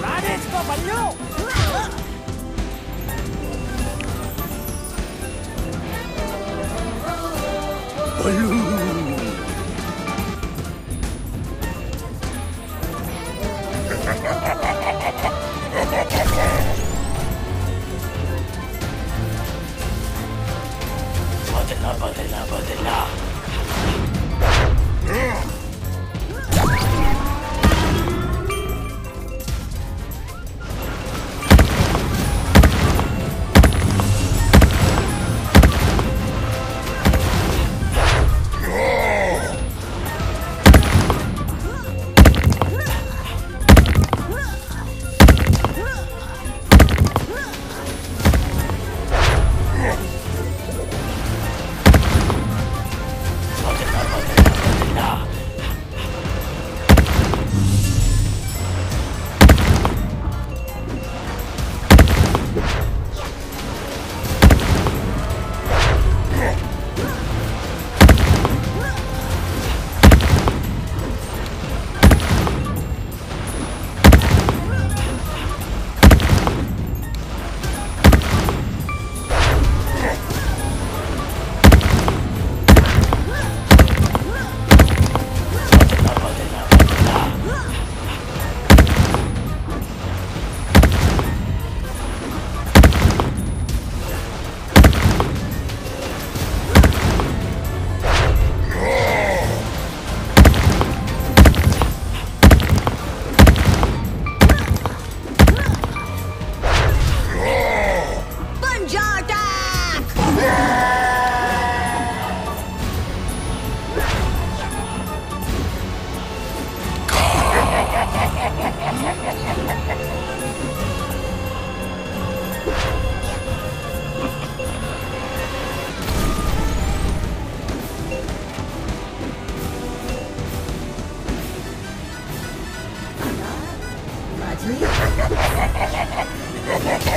哪里去搞白妞？白妞。Padela, Padela. Ha ha ha!